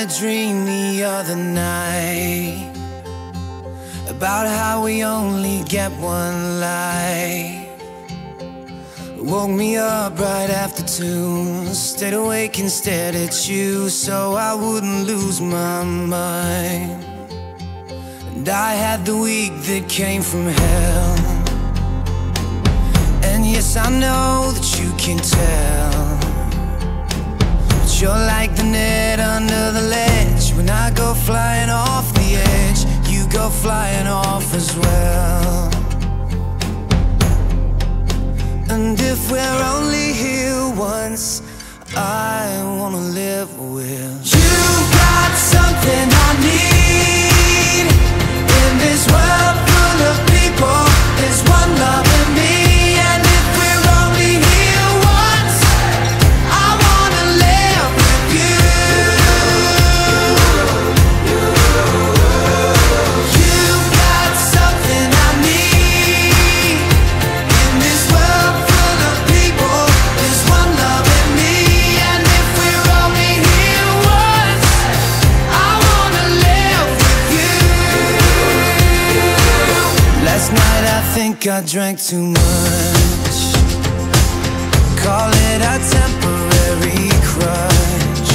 a dream the other night about how we only get one life. Woke me up right after two. Stayed awake and stared at you so I wouldn't lose my mind. And I had the week that came from hell. And yes, I know that you can tell. You're like the net under the ledge. When I go flying off the edge, you go flying off as well. And if we're only here once, I wanna live with you. Think I drank too much. Call it a temporary crush.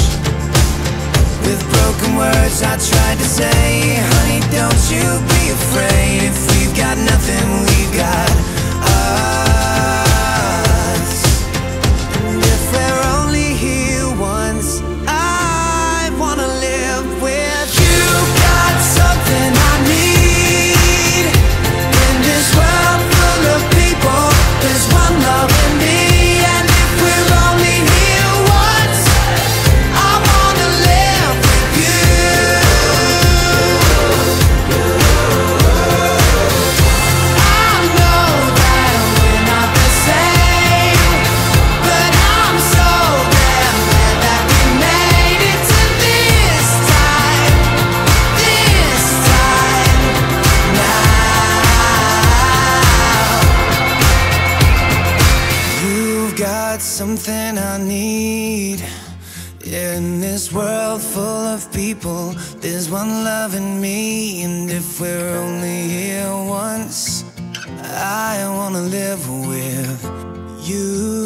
With broken words I tried to say Honey, don't you be afraid If we've got nothing, we've got something I need. In this world full of people, there's one love in me. And if we're only here once, I wanna live with you.